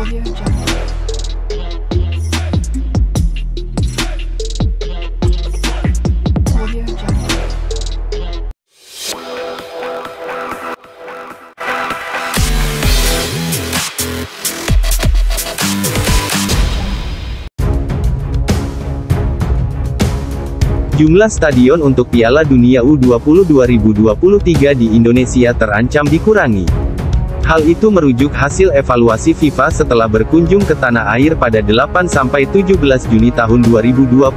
Jumlah stadion untuk Piala Dunia U20 2023 di Indonesia terancam dikurangi. Hal itu merujuk hasil evaluasi FIFA setelah berkunjung ke tanah air pada 8-17 Juni tahun 2022.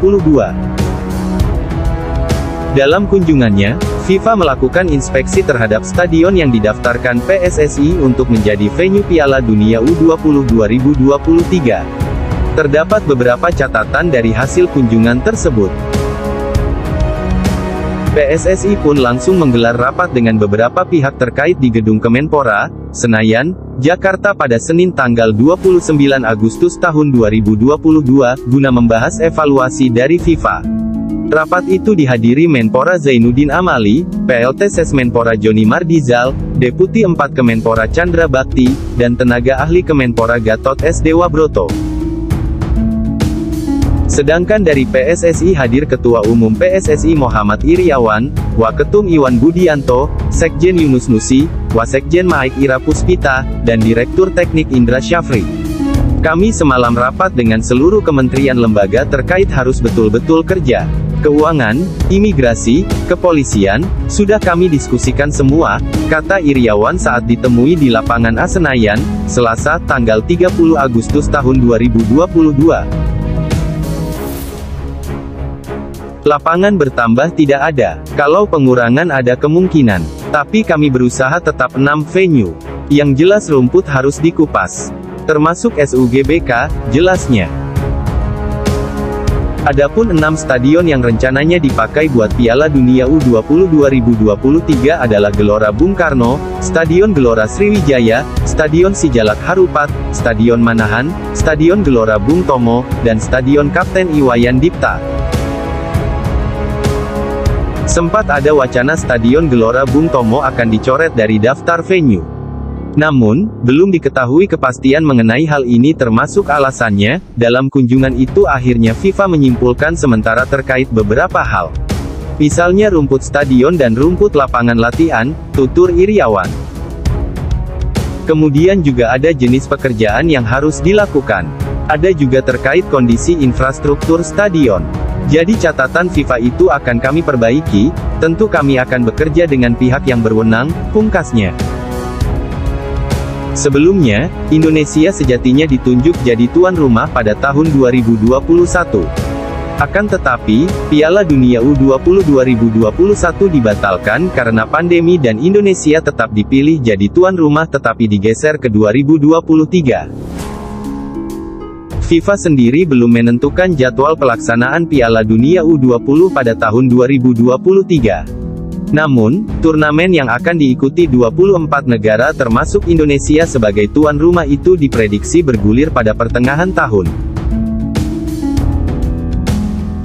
Dalam kunjungannya, FIFA melakukan inspeksi terhadap stadion yang didaftarkan PSSI untuk menjadi venue Piala Dunia U20 2023. Terdapat beberapa catatan dari hasil kunjungan tersebut. PSSI pun langsung menggelar rapat dengan beberapa pihak terkait di Gedung Kemenpora, Senayan, Jakarta pada Senin tanggal 29 Agustus tahun 2022, guna membahas evaluasi dari FIFA. Rapat itu dihadiri Menpora Zainuddin Amali, PLT Sesmenpora Joni Mardizal, Deputi 4 Kemenpora Chandra Bakti, dan tenaga ahli Kemenpora Gatot S. Dewa Broto. Sedangkan dari PSSI hadir Ketua Umum PSSI Muhammad Iriawan, Waketum Iwan Budianto, Sekjen Yunus Nusi, Wasekjen Maik Ira Puspita, dan Direktur Teknik Indra Syafri. Kami semalam rapat dengan seluruh kementerian lembaga terkait harus betul-betul kerja. Keuangan, imigrasi, kepolisian, sudah kami diskusikan semua, kata Iriawan saat ditemui di lapangan Asenayan, Selasa, tanggal 30 Agustus tahun 2022. Lapangan bertambah tidak ada. Kalau pengurangan ada kemungkinan. Tapi kami berusaha tetap 6 venue. Yang jelas rumput harus dikupas. Termasuk SUGBK, jelasnya. Adapun 6 stadion yang rencananya dipakai buat Piala Dunia U20 2023 adalah Gelora Bung Karno, Stadion Gelora Sriwijaya, Stadion Sijalak Harupat, Stadion Manahan, Stadion Gelora Bung Tomo, dan Stadion Kapten Iwayan Dipta. Sempat ada wacana Stadion Gelora Bung Tomo akan dicoret dari daftar venue. Namun, belum diketahui kepastian mengenai hal ini termasuk alasannya, dalam kunjungan itu akhirnya FIFA menyimpulkan sementara terkait beberapa hal. Misalnya rumput stadion dan rumput lapangan latihan, tutur Iriawan. Kemudian juga ada jenis pekerjaan yang harus dilakukan. Ada juga terkait kondisi infrastruktur stadion. Jadi catatan FIFA itu akan kami perbaiki, tentu kami akan bekerja dengan pihak yang berwenang, pungkasnya. Sebelumnya, Indonesia sejatinya ditunjuk jadi tuan rumah pada tahun 2021. Akan tetapi, Piala Dunia U20 2021 dibatalkan karena pandemi dan Indonesia tetap dipilih jadi tuan rumah tetapi digeser ke 2023. FIFA sendiri belum menentukan jadwal pelaksanaan Piala Dunia U20 pada tahun 2023. Namun, turnamen yang akan diikuti 24 negara termasuk Indonesia sebagai tuan rumah itu diprediksi bergulir pada pertengahan tahun.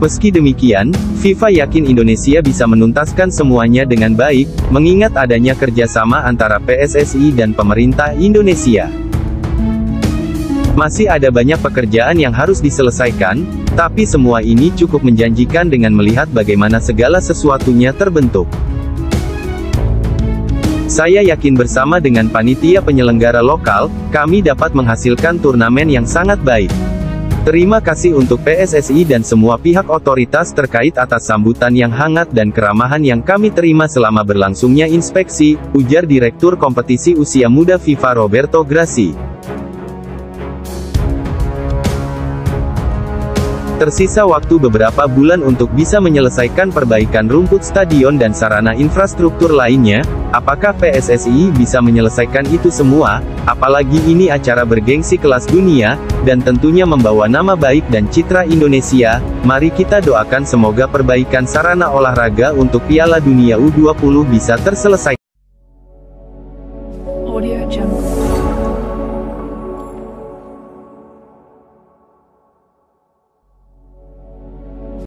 Meski demikian, FIFA yakin Indonesia bisa menuntaskan semuanya dengan baik, mengingat adanya kerjasama antara PSSI dan pemerintah Indonesia. Masih ada banyak pekerjaan yang harus diselesaikan, tapi semua ini cukup menjanjikan dengan melihat bagaimana segala sesuatunya terbentuk. Saya yakin bersama dengan panitia penyelenggara lokal, kami dapat menghasilkan turnamen yang sangat baik. Terima kasih untuk PSSI dan semua pihak otoritas terkait atas sambutan yang hangat dan keramahan yang kami terima selama berlangsungnya inspeksi, ujar Direktur Kompetisi Usia Muda FIFA Roberto Grassi. Tersisa waktu beberapa bulan untuk bisa menyelesaikan perbaikan rumput stadion dan sarana infrastruktur lainnya, apakah PSSI bisa menyelesaikan itu semua, apalagi ini acara bergengsi kelas dunia, dan tentunya membawa nama baik dan citra Indonesia, mari kita doakan semoga perbaikan sarana olahraga untuk Piala Dunia U20 bisa terselesaikan. Audio Jungle.